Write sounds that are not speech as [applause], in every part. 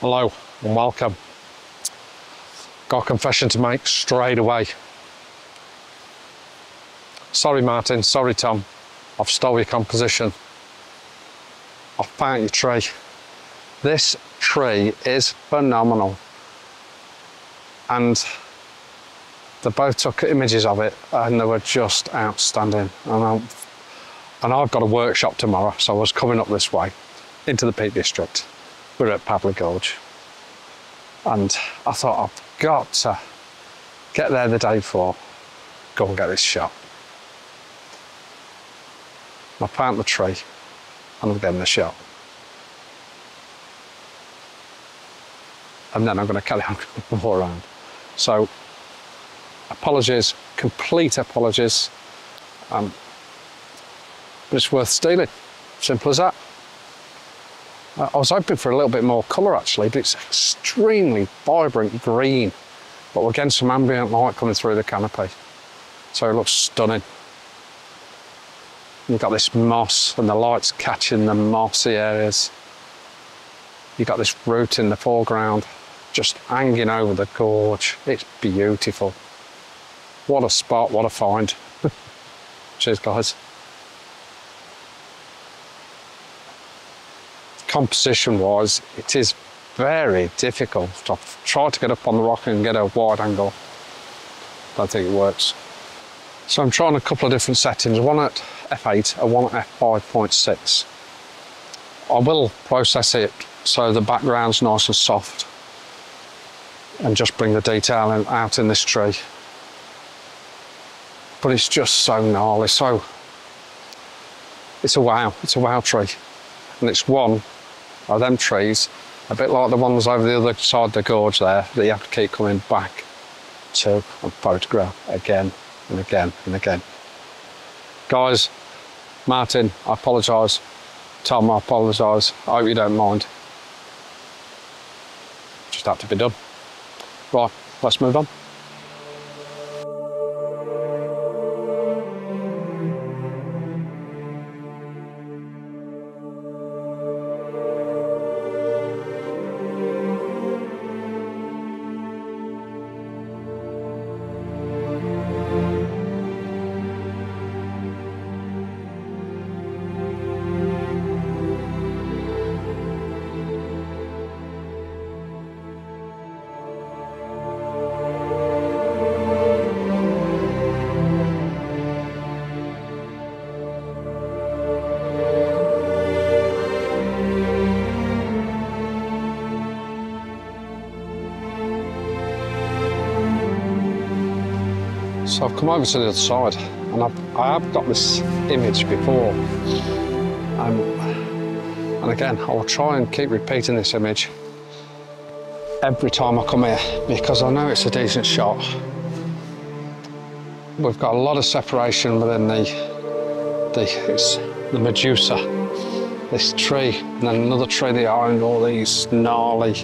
Hello and welcome. Got a confession to make straight away. Sorry, Martin. Sorry, Tom. I've stole your composition. I've found your tree. This tree is phenomenal. And they both took images of it and they were just outstanding. And, i and I've got a workshop tomorrow, so I was coming up this way into the Peak District. We're at Padley Gorge. And I thought, I've got to get there the day before, go and get this shot. I plant the tree and I'm getting the shot. And then I'm going to carry [laughs] on walk around. So, apologies, complete apologies. Um, but it's worth stealing. Simple as that. Uh, I was hoping for a little bit more colour actually, but it's extremely vibrant green. But we're getting some ambient light coming through the canopy. So it looks stunning. You've got this moss and the light's catching the mossy areas. You've got this root in the foreground, just hanging over the gorge. It's beautiful. What a spot, what a find. [laughs] Cheers guys. Composition wise, it is very difficult. to try to get up on the rock and get a wide angle. I Don't think it works. So I'm trying a couple of different settings, one at f8 and one at f5.6. I will process it so the background's nice and soft and just bring the detail in, out in this tree. But it's just so gnarly, so it's a wow, it's a wow tree. And it's one of them trees, a bit like the ones over the other side of the gorge there, that you have to keep coming back to and photograph again and again and again. Guys, Martin, I apologise. Tom, I apologise. I hope you don't mind. Just had to be done. Right, let's move on. So I've come over to the other side and I've, I have got this image before. Um, and again, I will try and keep repeating this image every time I come here because I know it's a decent shot. We've got a lot of separation within the, the, the Medusa, this tree, and then another tree behind all these gnarly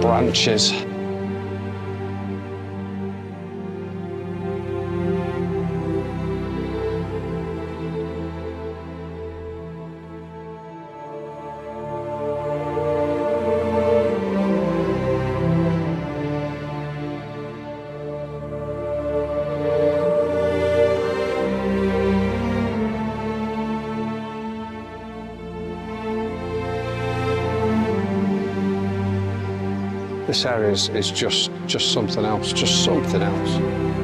branches. This area is, is just just something else, just something else.